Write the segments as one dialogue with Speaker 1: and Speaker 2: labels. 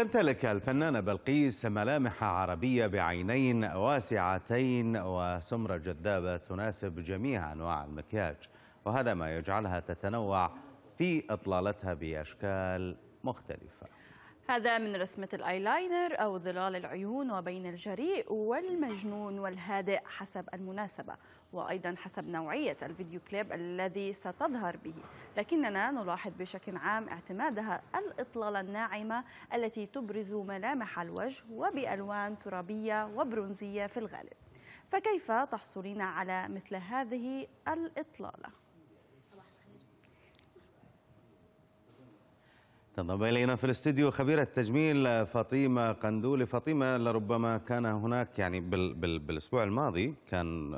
Speaker 1: تمتلك الفنانة بلقيس ملامح عربية بعينين واسعتين وسمرة جذابة تناسب جميع أنواع المكياج وهذا ما يجعلها تتنوع في إطلالتها بأشكال مختلفة.
Speaker 2: هذا من رسمة الآيلاينر أو ظلال العيون وبين الجريء والمجنون والهادئ حسب المناسبة وأيضا حسب نوعية الفيديو كليب الذي ستظهر به لكننا نلاحظ بشكل عام اعتمادها الإطلالة الناعمة التي تبرز ملامح الوجه وبألوان ترابية وبرونزية في الغالب فكيف تحصلين على مثل هذه الإطلالة؟
Speaker 1: تنضم إلينا في الاستديو خبيرة تجميل فاطمة قندولي. فاطمة لربما كان هناك يعني بال بال بالأسبوع الماضي كان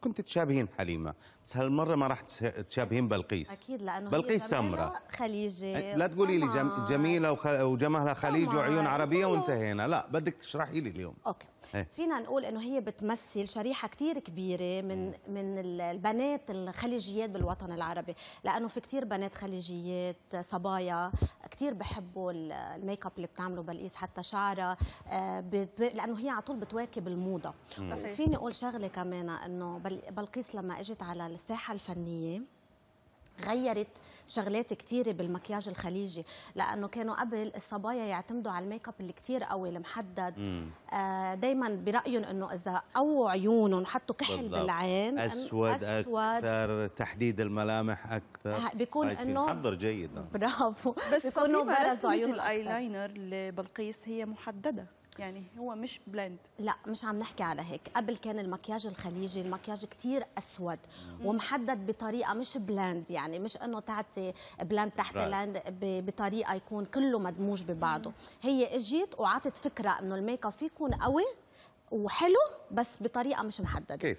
Speaker 1: كنت تشابهين حليمة. بس هالمرة ما راح تشابهين بلقيس.
Speaker 3: أكيد لأنه
Speaker 1: بلقيس سمرة.
Speaker 3: خليجي
Speaker 1: لا تقولي لي جم جميلة وجمالها خليج
Speaker 3: سمر.
Speaker 1: وعيون عربية وانتهينا. لا بدك تشرحي لي اليوم.
Speaker 3: okay.
Speaker 1: إيه.
Speaker 3: فينا نقول إنه هي بتمثل شريحة كثير كبيرة من من البنات الخليجيات بالوطن العربي لأنه في كثير بنات خليجيات صبايا كثير بحبوا ال- الميك اب اللي بتعمله بلقيس حتى شعرها آه، لأنه هي على طول بتواكب الموضة
Speaker 2: صحيح.
Speaker 3: فيني أقول شغلة كمان إنه بل- بلقيس لما إجت على الساحة الفنية غيرت شغلات كتيرة بالمكياج الخليجي لأنه كانوا قبل الصبايا يعتمدوا على الميك اب اللي كتير قوي المحدد. آه دايما برأيهم أنه إذا قووا عيونهم حطوا كحل
Speaker 1: بالضبط.
Speaker 3: بالعين إنه
Speaker 1: أسود, أكثر تحديد الملامح أكثر.
Speaker 3: ه- بيكون
Speaker 1: هاي
Speaker 3: إنه-
Speaker 1: محضر جيد.
Speaker 3: برافو.
Speaker 2: بس
Speaker 3: بيكونوا برزوا عيونهم أكتر.
Speaker 2: الآيلاينر لبلقيس هي محددة. يعني هو مش blend
Speaker 3: لا مش عم نحكي على هيك. قبل كان المكياج الخليجي المكياج كتير أسود ومحدد بطريقة مش blend يعني مش أنه تعطي blend تحت
Speaker 1: راس.
Speaker 3: blend ب- بطريقة يكون كله مدموج ببعضه. هي اجت وعطت فكرة أنه الميك أب يكون قوي وحلو بس بطريقة مش محددة.
Speaker 1: كيف؟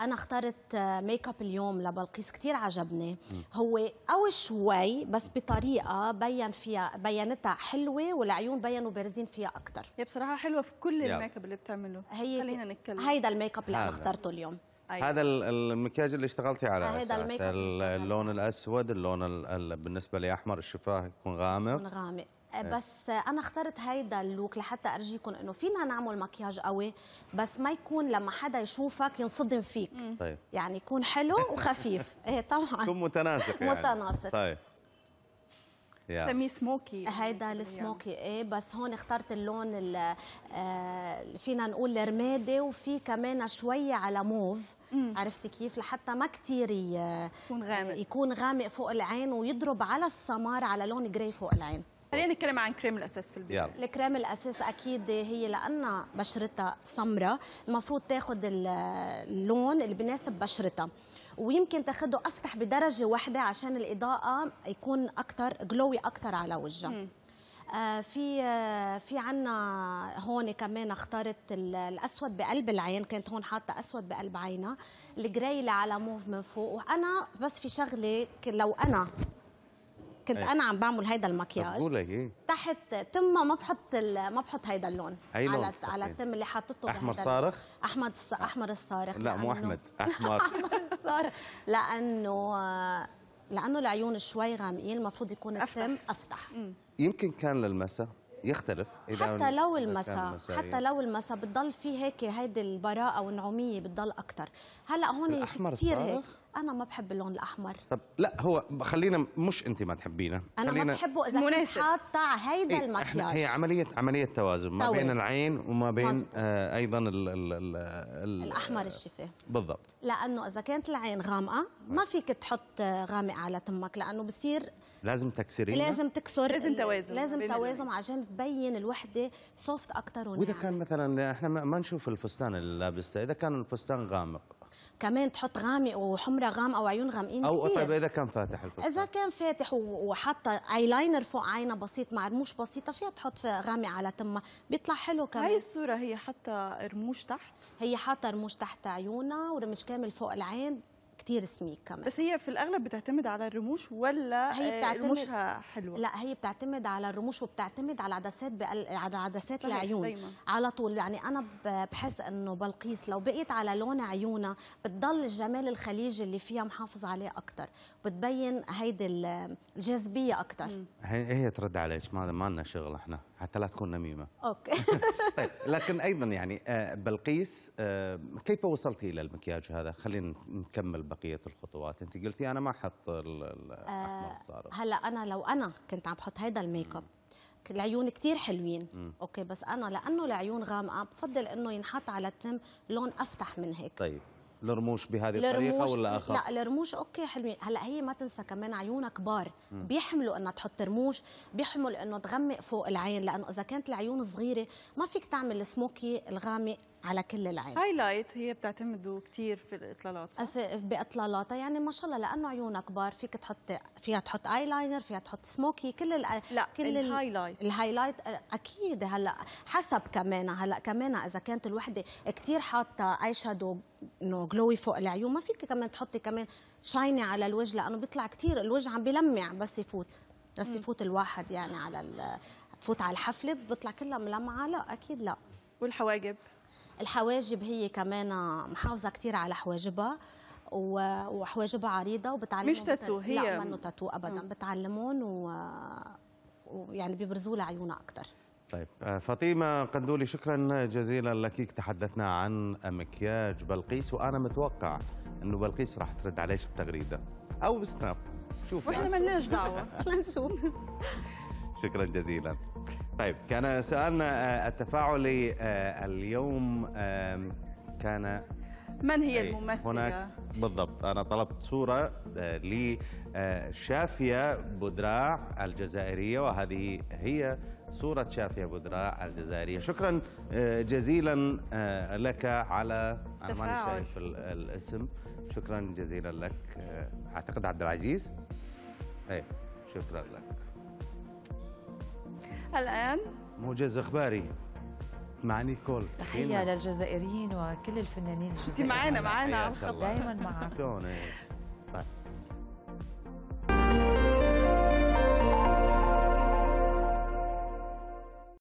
Speaker 3: أنا اخترت ميك اب اليوم لبلقيس كثير عجبني. هو قوي شوي بس بطريقة بين فيها بينتها حلوة والعيون بينوا بارزين فيها أكثر
Speaker 2: هي بصراحة حلوة في كل. الميك اب اللي بتعمله.
Speaker 3: هي
Speaker 2: خلينا نتكلم.
Speaker 3: هيدا الميك اب اللي أنا
Speaker 1: هذا.
Speaker 3: اخترته اليوم.
Speaker 2: أيوة.
Speaker 1: هذا ال- المكياج اللي اشتغلتي على
Speaker 3: هذا
Speaker 1: أساس.
Speaker 3: الميك اب
Speaker 1: اللون الأسود اللون ال- ال- بالنسبة لأحمر الشفاه يكون غامق.
Speaker 3: غامق. بس آه، أنا اخترت هيدا ال look لحتى ارجيكم إنه فينا نعمل مكياج قوي بس ما يكون لما حدا يشوفك ينصدم فيك.
Speaker 1: طيب.
Speaker 3: يعني يكون حلو وخفيف. إيه طبعا.
Speaker 1: يكون متناسق يعني.
Speaker 3: متناسق.
Speaker 1: طيب. يا.
Speaker 2: سميه سموكي.
Speaker 3: هيدا السموكي إيه بس هون اخترت اللون ال- آه، فينا نقول الرمادي وفي كمان شوية على موف. عرفتي كيف؟ لحتى ما كتير ي-
Speaker 2: يكون غامق.
Speaker 3: يكون غامق فوق العين ويضرب على السمار على لون grey فوق العين.
Speaker 2: خلينا نتكلم عن كريم الأساس في البداية
Speaker 1: يلا.
Speaker 3: الكريم الأساس أكيد هي لانها بشرتها سمراء المفروض تاخذ ال- اللون اللي بيناسب بشرتها. ويمكن تاخده أفتح بدرجة واحدة عشان الإضاءة يكون أكثر جلوي أكثر على وجهها. آه في آه في عنا هون كمان اخترت ال- الأسود بقلب العين كانت هون حاطة أسود بقلب عينها. الجراي اللي على موف من فوق. وأنا بس في شغلة لو أنا كنت
Speaker 1: أي.
Speaker 3: أنا عم بعمل هيدا المكياج
Speaker 1: إيه
Speaker 3: تحت تمه ما بحط ال- ما بحط هيدا اللون
Speaker 1: أي لون
Speaker 3: على
Speaker 1: بتحطين؟
Speaker 3: على التم اللي حاطته بهيدا
Speaker 1: صارخ؟
Speaker 3: أحمر الص- أحمر الصارخ
Speaker 1: لا مو
Speaker 3: لأنه-
Speaker 1: أحمد أحمر
Speaker 3: صارخ لأنه لأنه العيون شوي غامقين المفروض يكون
Speaker 2: أفتح.
Speaker 3: التم أفتح
Speaker 1: يمكن كان للمسا يختلف إذا
Speaker 3: حتى لو المسا. حتى لو المسا بتضل في هيك هيدي البراءة والنعومية بتضل أكثر هلأ هون في كثير هيك
Speaker 1: الصارخ؟
Speaker 3: أنا ما بحب اللون الأحمر
Speaker 1: طب لا هو خلينا مش أنت ما تحبينه أنا
Speaker 3: ما بحبه إذا كنت. حاطة على هيدا
Speaker 1: إيه، إحنا هي
Speaker 3: المكياج
Speaker 1: عملية عملية توازن ما بين. العين وما بين. آه أيضا ال ال ال ال
Speaker 3: الأحمر الشفاه
Speaker 1: بالضبط
Speaker 3: لأنه إذا كانت العين غامقة ما فيك تحط غامق على تمك لأنه بصير
Speaker 1: لازم تكسرين
Speaker 3: لازم تكسر
Speaker 2: لازم
Speaker 3: ال-
Speaker 2: توازن
Speaker 3: لازم توازن. عشان تبين الوحدة soft أكثر
Speaker 1: وإذا
Speaker 3: وناعمة
Speaker 1: كان مثلا إحنا ما ما نشوف الفستان اللي لابسته إذا كان الفستان غامق
Speaker 3: كمان تحط غامق وحمرة غامقه وعيون غامقين
Speaker 1: أو
Speaker 3: كتير.
Speaker 1: طيب إذا كان فاتح الفستان.
Speaker 3: إذا كان فاتح و- وحاطه ايلاينر فوق عينها بسيط مع رموش بسيطة فيها تحط في غامق على تمها بيطلع حلو
Speaker 2: هاي
Speaker 3: كمان
Speaker 2: الصورة هي حتى رموش تحت؟
Speaker 3: هي حاطة رموش تحت عيونها ورمش كامل فوق العين. كتير سميك كمان.
Speaker 2: بس هي في الأغلب بتعتمد على الرموش ولا
Speaker 3: هي
Speaker 2: آه،
Speaker 3: بتعتمد-
Speaker 2: رموشها حلوة؟
Speaker 3: لا هي بتعتمد على الرموش وبتعتمد على عدسات بقل... على عدسات العيون.
Speaker 2: دايماً.
Speaker 3: على طول يعني أنا بحس إنه بلقيس لو بقيت على لون عيونها بتضل الجمال الخليجي اللي فيها محافظ عليه أكثر بتبين هيدي ال- الجاذبية أكثر
Speaker 1: هي هي ترد عليك ما ما لنا شغل إحنا حتى لا تكون نميمة.
Speaker 3: أوكي.
Speaker 1: طيب لكن أيضا يعني آه، بلقيس آه، كيف وصلتي إلى المكياج هذا؟ خلينا نكمل بقية الخطوات، انت قلتي أنا ما أحط ال- الاحمر الصارخ
Speaker 3: هلأ أنا لو أنا كنت عم بحط هيدا الميك اب العيون كتير حلوين. okay بس أنا لأنه العيون غامقة بفضل إنه ينحط على التم لون أفتح من هيك.
Speaker 1: طيب. الرموش بهذه الطريقة ولا اخف؟
Speaker 3: لا الرموش okay حلوين. هلأ هي ما تنسى كمان عيونها كبار بيحملوا إنها تحط رموش بيحمل إنه تغمق فوق العين لأنه إذا كانت العيون صغيرة ما فيك تعمل السموكي الغامق على كل العين.
Speaker 2: highlight هي بتعتمدوا كثير في الإطلالات صح؟
Speaker 3: في- باطلالاتها يعني ما شاء الله لأنه عيونها كبار فيك تحط فيها تحط اي liner فيها تحط سموكي كل ال
Speaker 2: لا
Speaker 3: كل ال-
Speaker 2: ال
Speaker 3: highlight ال highlight أكيد هلأ حسب كمان هلأ كمان إذا كانت الوحدة كتير حاطة اي shadow إنه glowy فوق العيون. ما فيك كمان تحطي كمان شايني على الوجه لأنه بيطلع كتير. الوجه عم بيلمع بس يفوت بس يفوت الواحد يعني على تفوت على الحفلة. بتطلع كلها ملمعة؟ لا أكيد لا.
Speaker 2: والحواجب؟
Speaker 3: الحواجب هي كمان محافظة كتير على حواجبها وحواجبها عريضة وبتعلمهم
Speaker 2: مش تاتو، هي-
Speaker 3: لا منه تاتو ابدا. بتعلمون و... ويعني بيبرزوا لها عيونها أكثر
Speaker 1: طيب. آه، فاطمة قندولي شكرا جزيلا لك. تحدثنا عن مكياج بلقيس وأنا متوقع إنه بلقيس راح ترد عليش بتغريدة أو بسناب. شوف.
Speaker 2: وإحنا مالناش دعوة.
Speaker 3: لنشوف
Speaker 1: شكرا جزيلا. طيب كان سؤالنا آه، التفاعلي آه، اليوم كان
Speaker 2: من هي
Speaker 1: أي،
Speaker 2: الممثلة؟
Speaker 1: هناك بالضبط. أنا طلبت صورة آه، لشافيه بودراع الجزائرية وهذه هي صورة شافية بودراع الجزائرية. شكرا آه، جزيلا آه، لك على أنا ماني. شايف ال- الاسم. شكرا جزيلا لك آه، أعتقد عبد العزيز. اي شكرا لك.
Speaker 2: الآن؟
Speaker 1: موجز إخباري. مع نيكول
Speaker 4: تحية. للجزائريين وكل الفنانين
Speaker 2: انت
Speaker 4: الجزائريين
Speaker 2: معانا معانا
Speaker 1: الله.
Speaker 2: الخط
Speaker 4: دايما معك.